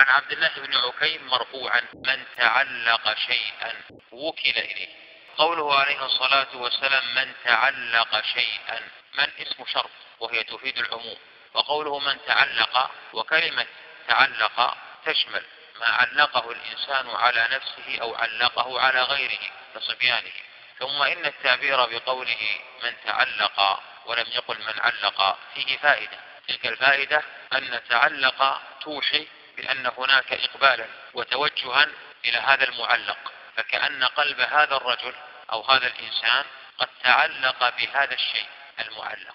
عن عبد الله بن عكيم مرفوعا من تعلق شيئا. وكل إليه. قوله عليه الصلاة والسلام من تعلق شيئا. من؟ اسم شرط وهي تفيد العموم. وقوله من تعلق وكلمة تعلق تشمل ما علقه الإنسان على نفسه أو علقه على غيره كصبيانه. ثم إن التعبير بقوله من تعلق ولم يقل من علق فيه فائدة. تلك الفائدة أن تعلق توحي بأن هناك إقبالا وتوجها إلى هذا المعلق فكأن قلب هذا الرجل أو هذا الإنسان قد تعلق بهذا الشيء المعلق.